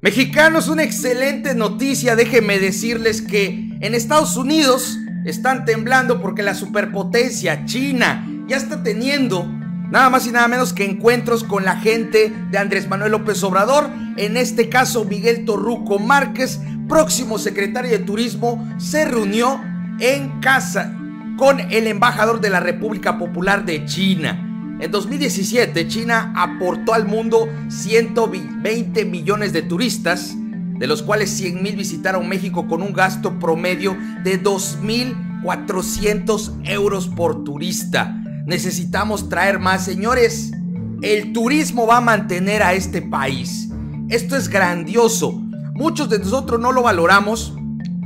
Mexicanos, una excelente noticia. Déjenme decirles que en Estados Unidos están temblando porque la superpotencia China ya está teniendo nada más y nada menos que encuentros con la gente de Andrés Manuel López Obrador. En este caso, Miguel Torruco Márquez, próximo secretario de Turismo, se reunió en casa con el embajador de la República Popular de China. En 2017, China aportó al mundo 120 millones de turistas, de los cuales 100 mil visitaron México con un gasto promedio de 2.400 euros por turista. Necesitamos traer más, señores. El turismo va a mantener a este país. Esto es grandioso. Muchos de nosotros no lo valoramos,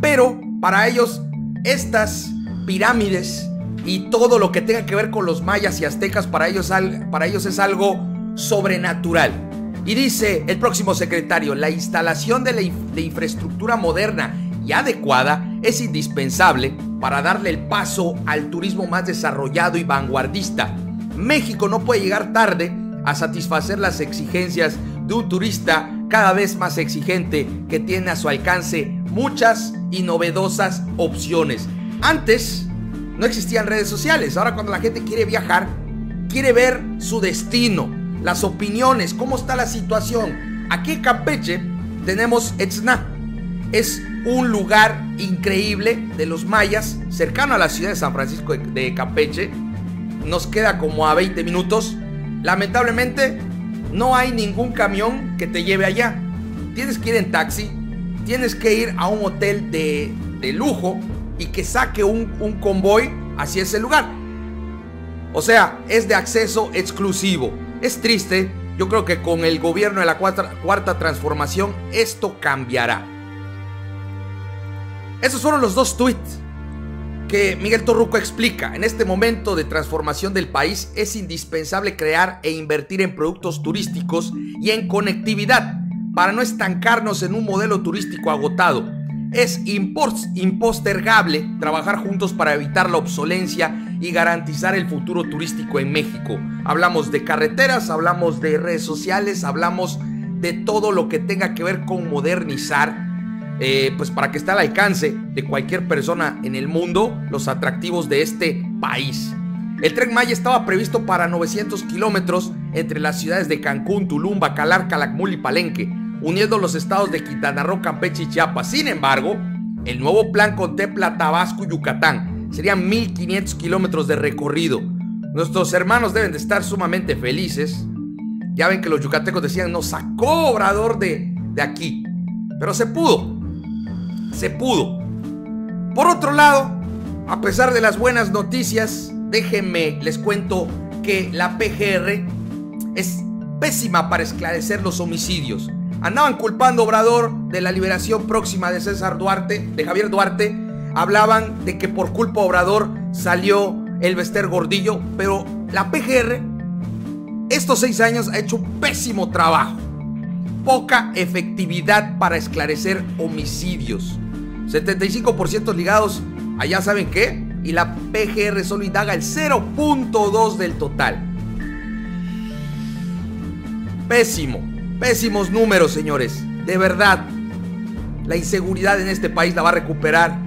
pero para ellos estas pirámides y todo lo que tenga que ver con los mayas y aztecas para ellos, para ellos es algo sobrenatural. Y dice el próximo secretario, la instalación de la infraestructura moderna y adecuada es indispensable para darle el paso al turismo más desarrollado y vanguardista. México no puede llegar tarde a satisfacer las exigencias de un turista cada vez más exigente que tiene a su alcance muchas y novedosas opciones. Antes no existían redes sociales. Ahora cuando la gente quiere viajar, quiere ver su destino, las opiniones, cómo está la situación. Aquí en Campeche tenemos Etzna. Es un lugar increíble de los mayas, cercano a la ciudad de San Francisco de Campeche. Nos queda como a 20 minutos. Lamentablemente no hay ningún camión que te lleve allá. Tienes que ir en taxi, tienes que ir a un hotel de, de lujo y que saque un, convoy hacia ese lugar. O sea, es de acceso exclusivo. Es triste, yo creo que con el gobierno de la cuarta, cuarta transformación esto cambiará. Esos fueron los dos tweets que Miguel Torruco explica. En este momento de transformación del país es indispensable crear e invertir en productos turísticos y en conectividad para no estancarnos en un modelo turístico agotado es impostergable trabajar juntos para evitar la obsolencia y garantizar el futuro turístico en México. Hablamos de carreteras, hablamos de redes sociales, hablamos de todo lo que tenga que ver con modernizar, eh, pues para que esté al alcance de cualquier persona en el mundo los atractivos de este país. El tren Maya estaba previsto para 900 kilómetros entre las ciudades de Cancún, Tulum, Bacalar, Calakmul y Palenque uniendo los estados de Quintana Roo, Campeche y Chiapas. Sin embargo, el nuevo plan contempla Tabasco y Yucatán. Serían 1500 kilómetros de recorrido. Nuestros hermanos deben de estar sumamente felices. Ya ven que los yucatecos decían, nos sacó Obrador de, de aquí. Pero se pudo. Se pudo. Por otro lado, a pesar de las buenas noticias, déjenme les cuento que la PGR es pésima para esclarecer los homicidios. Andaban culpando a Obrador de la liberación próxima de César Duarte, de Javier Duarte. Hablaban de que por culpa de Obrador salió el Bester Gordillo, pero la PGR estos seis años ha hecho un pésimo trabajo. Poca efectividad para esclarecer homicidios. 75% ligados allá saben qué. Y la PGR solo indaga el 0.2 del total. Pésimo. Pésimos números, señores. De verdad. La inseguridad en este país la va a recuperar.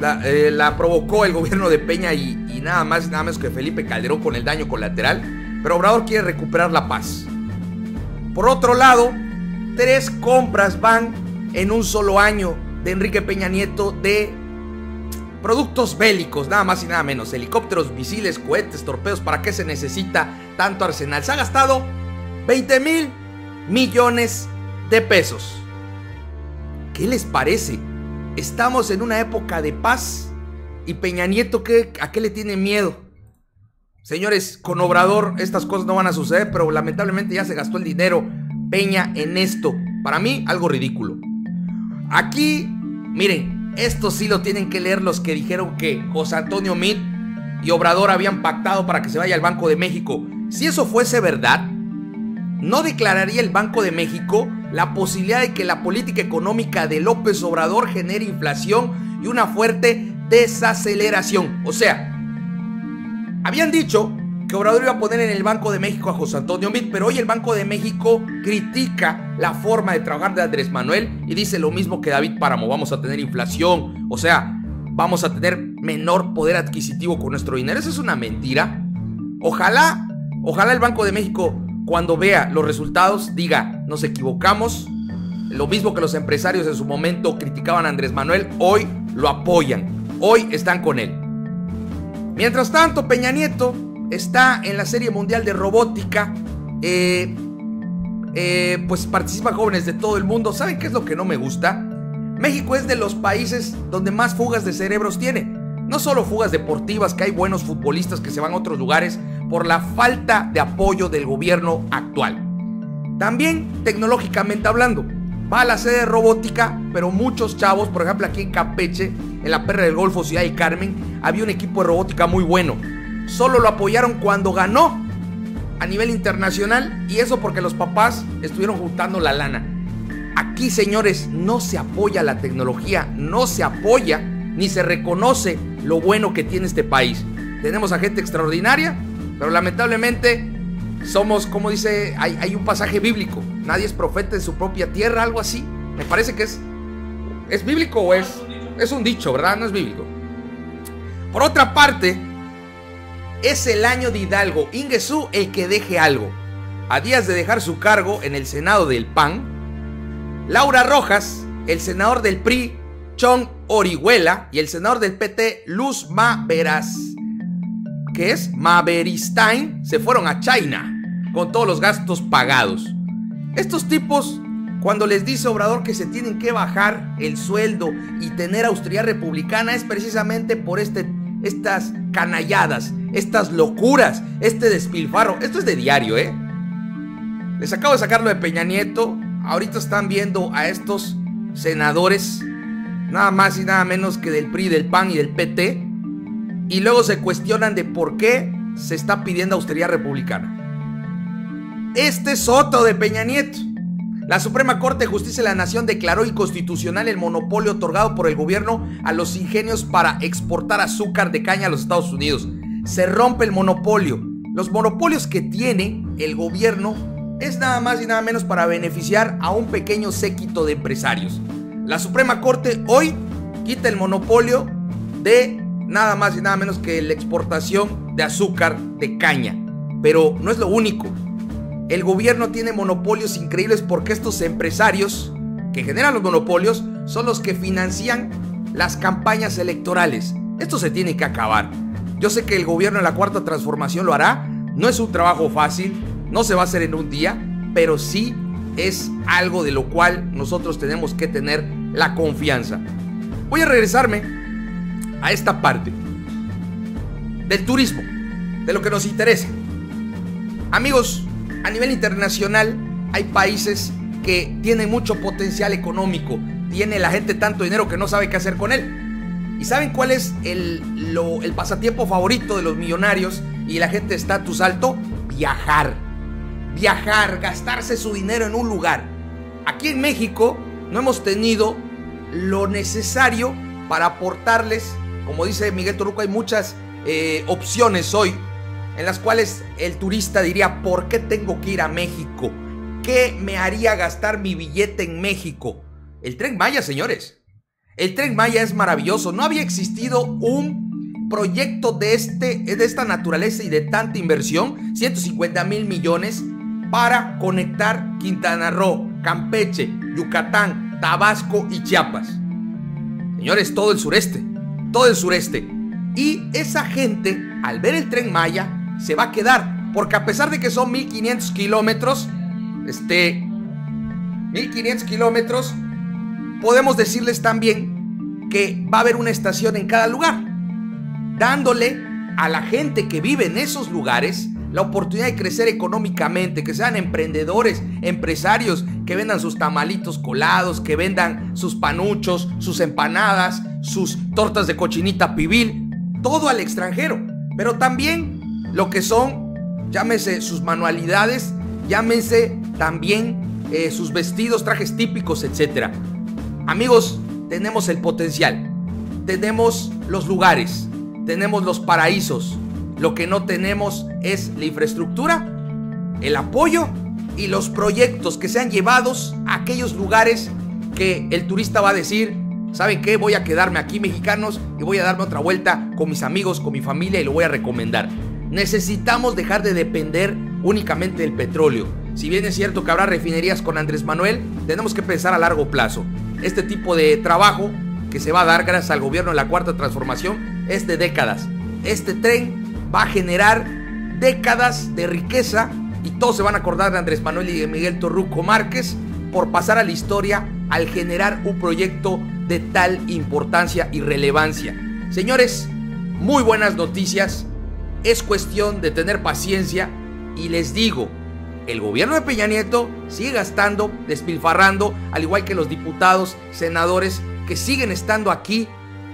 La, eh, provocó el gobierno de Peña y, nada más nada menos que Felipe Calderón con el daño colateral. Pero Obrador quiere recuperar la paz. Por otro lado, tres compras van en un solo año de Enrique Peña Nieto de productos bélicos, nada más y nada menos. Helicópteros, misiles, cohetes, torpedos. ¿Para qué se necesita tanto arsenal? Se ha gastado 20 mil millones de pesos. ¿Qué les parece? Estamos en una época de paz y Peña Nieto, ¿qué, ¿a qué le tiene miedo? Señores, con Obrador estas cosas no van a suceder, pero lamentablemente ya se gastó el dinero Peña en esto. Para mí, algo ridículo. Aquí, miren, esto sí lo tienen que leer los que dijeron que José Antonio Mit y Obrador habían pactado para que se vaya al Banco de México. Si eso fuese verdad, ¿No declararía el Banco de México la posibilidad de que la política económica de López Obrador genere inflación y una fuerte desaceleración? O sea, habían dicho que Obrador iba a poner en el Banco de México a José Antonio Meade, pero hoy el Banco de México critica la forma de trabajar de Andrés Manuel y dice lo mismo que David Páramo, vamos a tener inflación, o sea, vamos a tener menor poder adquisitivo con nuestro dinero. Eso es una mentira. Ojalá, ojalá el Banco de México cuando vea los resultados diga, nos equivocamos. Lo mismo que los empresarios en su momento criticaban a Andrés Manuel, hoy lo apoyan, hoy están con él. Mientras tanto, Peña Nieto está en la Serie Mundial de Robótica. Eh, eh, pues participan jóvenes de todo el mundo. ¿Saben qué es lo que no me gusta? México es de los países donde más fugas de cerebros tiene. No solo fugas deportivas, que hay buenos futbolistas que se van a otros lugares por la falta de apoyo del gobierno actual. También tecnológicamente hablando. Va a la sede de robótica, pero muchos chavos, por ejemplo aquí en Campeche, en la Perra del Golfo, Ciudad y Carmen, había un equipo de robótica muy bueno solo lo apoyaron cuando ganó a nivel internacional y eso porque los papás estuvieron juntando la lana. Aquí, señores, no se apoya la tecnología, no se apoya ni se reconoce lo bueno que tiene este país. Tenemos a gente extraordinaria, pero lamentablemente somos, como dice, hay, un pasaje bíblico. Nadie es profeta en su propia tierra, algo así. Me parece que es, es bíblico o es, es un dicho, ¿verdad? No es bíblico. Por otra parte, es el año de Hidalgo, Ingesú el que deje algo. A días de dejar su cargo en el Senado del PAN, Laura Rojas, el senador del PRI, Chong Orihuela y el senador del PT, Luz Maveras, que es Maveristain, se fueron a China con todos los gastos pagados. Estos tipos, cuando les dice Obrador que se tienen que bajar el sueldo y tener austeridad republicana, es precisamente por este estas canalladas, estas locuras, este despilfarro. Esto es de diario, ¿eh? Les acabo de sacarlo de Peña Nieto. Ahorita están viendo a estos senadores, nada más y nada menos que del PRI, del PAN y del PT. Y luego se cuestionan de por qué se está pidiendo austeridad republicana. Este es otro de Peña Nieto. La Suprema Corte de Justicia de la Nación declaró inconstitucional el monopolio otorgado por el gobierno a los ingenios para exportar azúcar de caña a los Estados Unidos. Se rompe el monopolio. Los monopolios que tiene el gobierno es nada más y nada menos para beneficiar a un pequeño séquito de empresarios. La Suprema Corte hoy quita el monopolio de nada más y nada menos que la exportación de azúcar de caña. Pero no es lo único. El gobierno tiene monopolios increíbles porque estos empresarios que generan los monopolios son los que financian las campañas electorales. Esto se tiene que acabar. Yo sé que el gobierno en la cuarta transformación lo hará. No es un trabajo fácil, no se va a hacer en un día, pero sí es algo de lo cual nosotros tenemos que tener la confianza. Voy a regresarme a esta parte del turismo, de lo que nos interesa. Amigos, a nivel internacional hay países que tienen mucho potencial económico, tiene la gente tanto dinero que no sabe qué hacer con él. ¿Y saben cuál es el, el pasatiempo favorito de los millonarios y la gente de estatus alto? Viajar. Viajar, gastarse su dinero en un lugar. Aquí en México no hemos tenido lo necesario para aportarles, como dice Miguel Toruco, hay muchas eh, opciones hoy en las cuales el turista diría, ¿por qué tengo que ir a México? ¿Qué me haría gastar mi billete en México? El tren Maya, señores. El tren Maya es maravilloso. No había existido un proyecto de, este, de esta naturaleza y de tanta inversión, 150 mil millones, para conectar Quintana Roo, Campeche, Yucatán, Tabasco y Chiapas. Señores, todo el sureste, todo el sureste. Y esa gente, al ver el tren Maya, se va a quedar. Porque a pesar de que son 1500 kilómetros, este, 1500 kilómetros, podemos decirles también que va a haber una estación en cada lugar, dándole a la gente que vive en esos lugares la oportunidad de crecer económicamente, que sean emprendedores, empresarios, que vendan sus tamalitos colados, que vendan sus panuchos, sus empanadas, sus tortas de cochinita pibil, todo al extranjero. Pero también lo que son, llámese sus manualidades, llámese también eh, sus vestidos, trajes típicos, etc. Amigos, tenemos el potencial, tenemos los lugares, tenemos los paraísos, Lo que no tenemos es la infraestructura, el apoyo y los proyectos que sean llevados a aquellos lugares que el turista va a decir, ¿saben qué? Voy a quedarme aquí mexicanos y voy a darme otra vuelta con mis amigos, con mi familia y lo voy a recomendar. Necesitamos dejar de depender únicamente del petróleo. Si bien es cierto que habrá refinerías con Andrés Manuel, tenemos que pensar a largo plazo. Este tipo de trabajo que se va a dar gracias al gobierno de la cuarta transformación es de décadas. Este tren va a generar décadas de riqueza y todos se van a acordar de Andrés Manuel y de Miguel Torruco Márquez por pasar a la historia al generar un proyecto de tal importancia y relevancia. Señores, muy buenas noticias. Es cuestión de tener paciencia y les digo, el gobierno de Peña Nieto sigue gastando, despilfarrando, al igual que los diputados, senadores que siguen estando aquí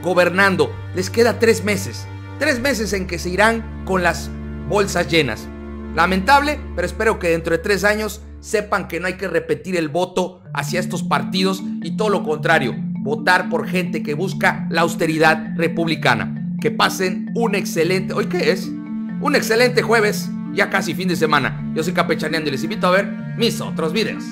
gobernando. Les queda tres meses, tres meses en que se irán con las bolsas llenas. Lamentable, pero espero que dentro de tres años sepan que no hay que repetir el voto hacia estos partidos y todo lo contrario, votar por gente que busca la austeridad republicana. Que pasen un excelente, ¿hoy qué es? Un excelente jueves, ya casi fin de semana. Yo soy Capechaneando y les invito a ver mis otros videos.